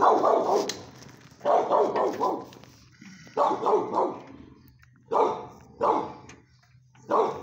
No, no, no.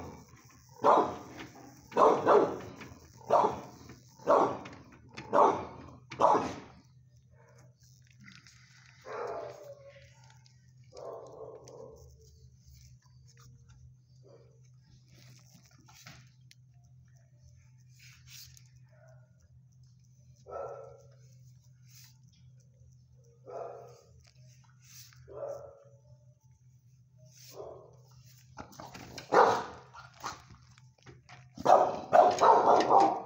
好好好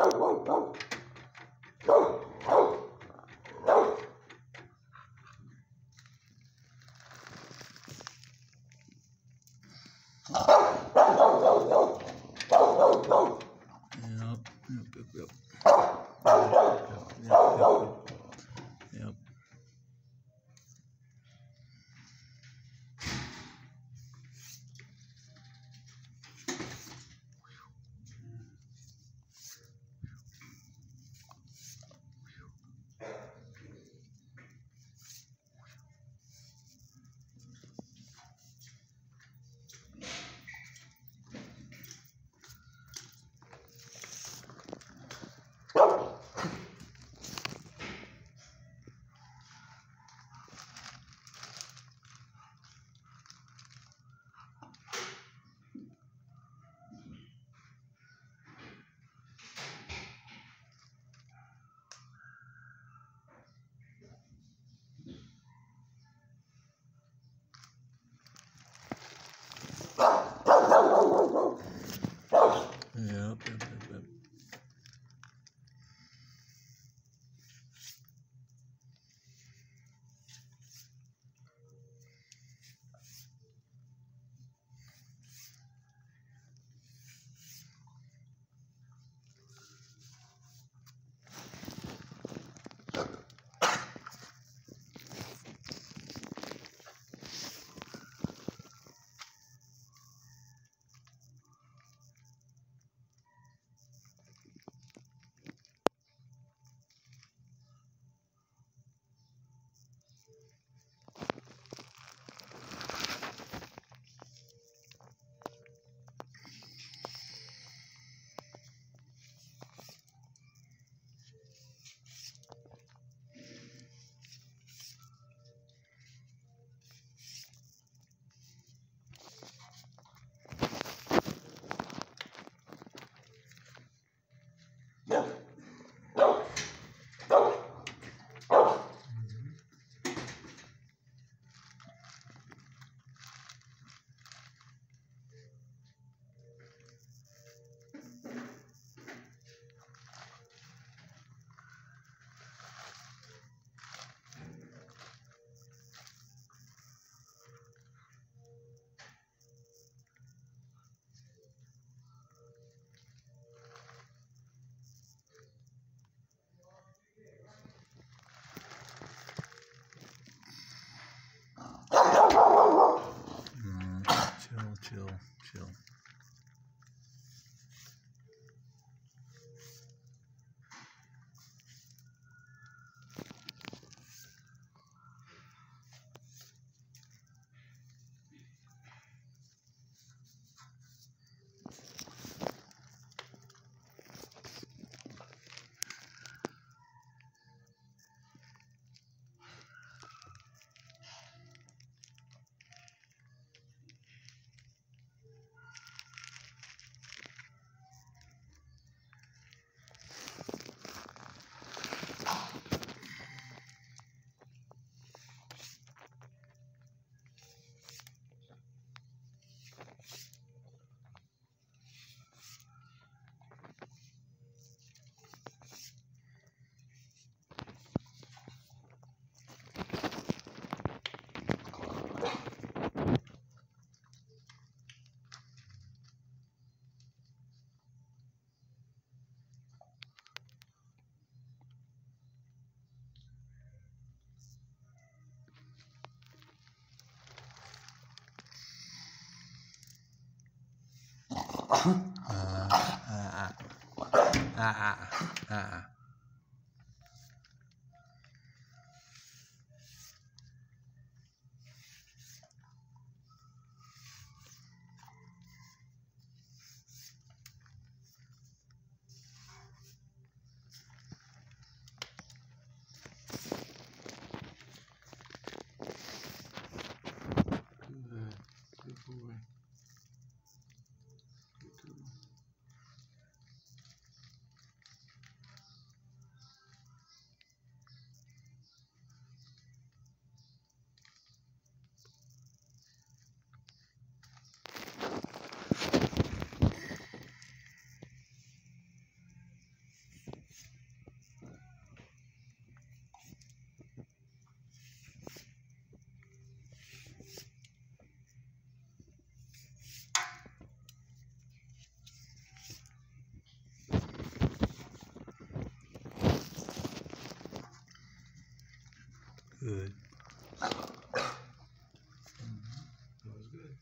Oh, oh, oh, oh, oh. until 啊啊啊啊啊啊啊啊。啊 good. that was good.